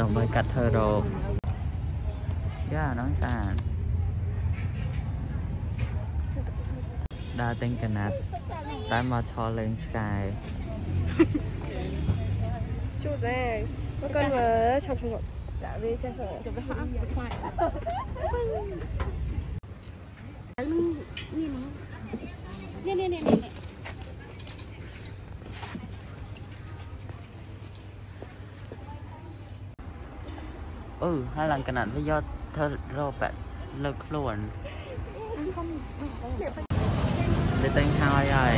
ដើម្បីកាត់ធ្វើរោគយ៉ាน้องសានដើរតែងកណាត់តែមកឈរលេងឆ្កែ Chú Giang. Con con vừa chọc chọc đã về cha sợ. Được với họ được lại. នេះនេះនេះនេះនេះ អឺហើយឡើងកណាត់វាយកធ្វើរោគបែបលើកខ្លួនទៅតែងហើយហើយ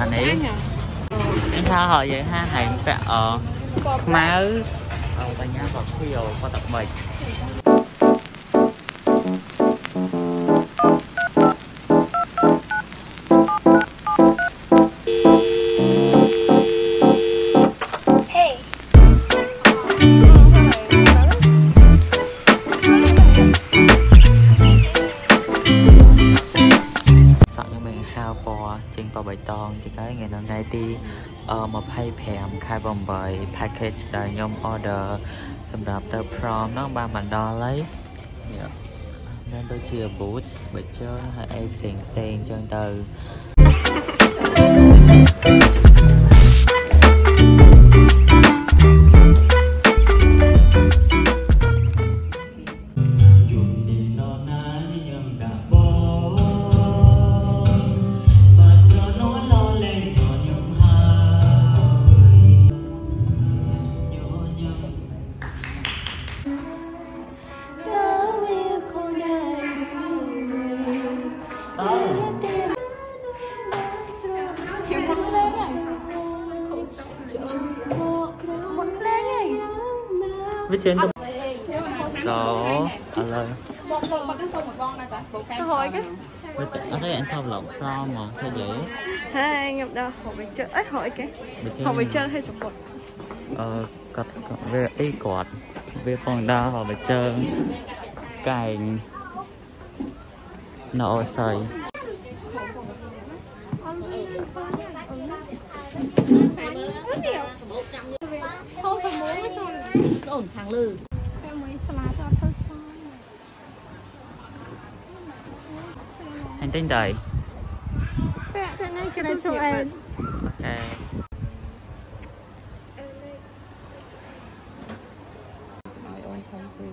អានេះនេះថាហើយយើងហាហែងពាក់អខ្មៅអបញ្ញាក៏ខៀវក៏តបិច 25ខែ8 package ដែលខ្ញុំ order សម្រាប់ទៅ prom ហ្នឹងបានមកដល់ហើយនេះមានដូចជា boots ប៊ិចើហើយអីផ្សេងផ្សេងៗចឹងទៅជា viết trên tâm số alo hỏi cái nó. Thấy anh không lộn from mà thôi dễ. hai ngập đâu? Hỏi bình chơi ấy hỏi cái hỏi bình chơi hay sập bột? Ờ cắt về y quạt về phòng đa hỏi bình chơi cành. Nọ sợi. ស្លាទៅអត់សូវសអញទិញដៃពាក់ថ្ងៃគេទៅចូលអេនអូខេ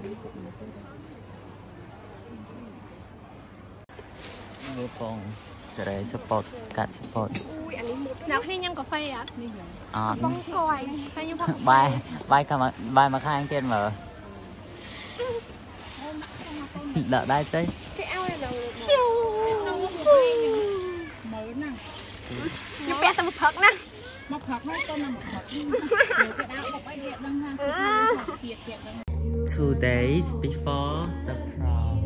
វាផងសេរី support កាត់ support អ្នកគ្នាញ៉ាំកាហ្វេអត់នេះអត់បងគួយហើយខ្ញុំផឹកបាយបាយខាងបាយមកខាងទៀតមើល đợi đây chơi chiều mới nè. Nhưng bé tao một thật nè. Một thật nè tao nằm một thật. Cái đau một cái đang ha. Ừ. Kiệt kiệt two days before the prom.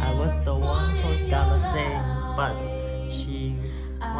I was the one who's gonna sing, but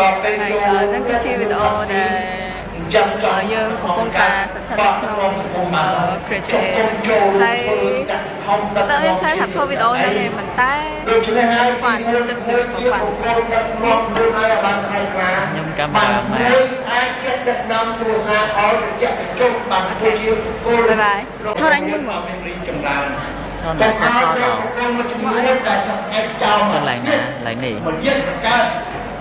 នាហើយហ្នឹងគឺជាវីដេអូដែលយើងកំពុងតែស្ថិតនៅក្នុង graduate ហើយតើយើងឃើញថាធ្វើវីដេអូនេះទេប៉ុន្តែ fun just do it for fun ខ្ញុំកាមេរ៉ាម៉ែនអាចជាដឹកនាំគ្រួសារអស់រយៈជុំបានគឺជាគោលបាយបាយថតអញមួយមកមានរីកចម្រើនខ្ញុំតែចង់ថតដល់ក្រុមមួយចំនួនដែលសម្រេចចោលចុះឡើងណាឡើងនេះមកយឹកកើត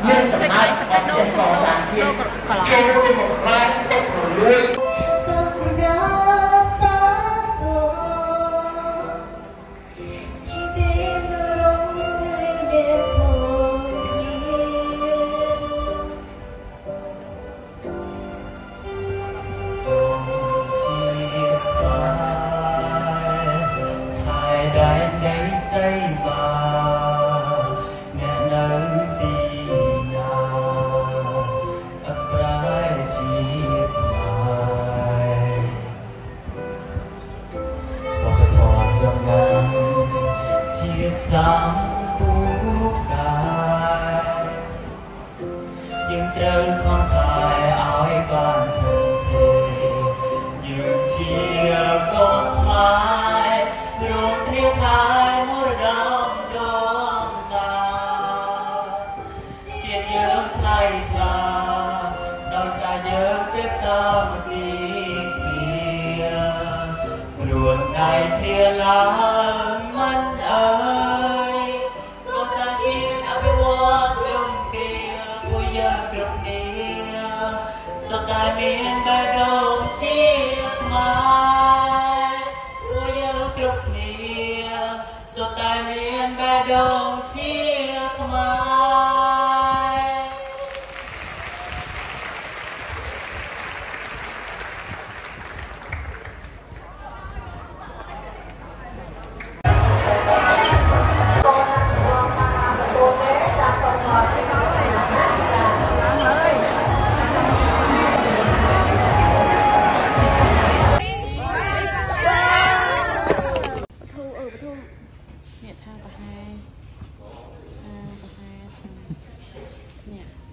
មានដំណើរអត់ចេះកសាងទៀតចូលរួមមកខ្លាចទុករលួយហើយ ត្រូវខំខែឲ្យបានធំធេយើងជាកូនខ្មែររងគ្នាខែមរតកដងតាជាតិយើងថ្លៃថ្លាដោយសារយើងជាសាមគ្គីគ្នារួនដៃគ្នាឡើង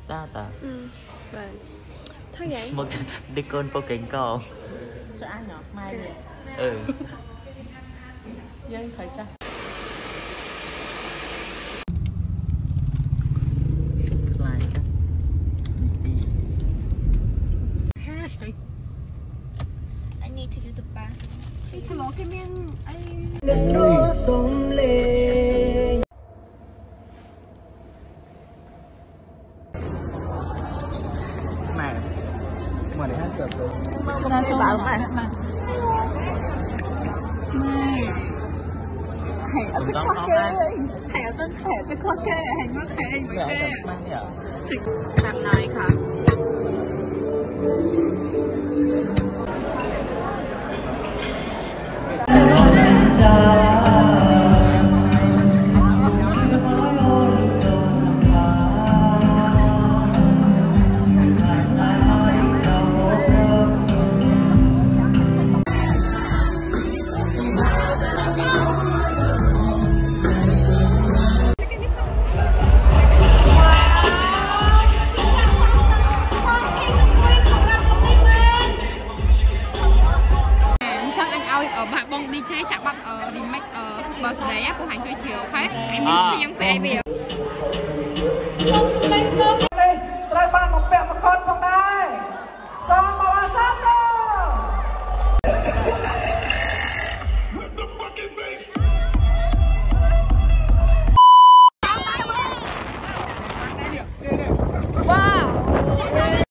xa ta. Ừ vậy thôi vậy. Một đi con vô kính có không? Cho ăn ngọt mai vậy ừ. Dân thời trang I need to do the back. Hey, come on, give me an... เราสบามากไข่อาจจะควักแก่ไข่อาจจะไข่จะควักแก่ไข่ว่าไข่ไม่แก่แบบน้อยค่ะ smoking.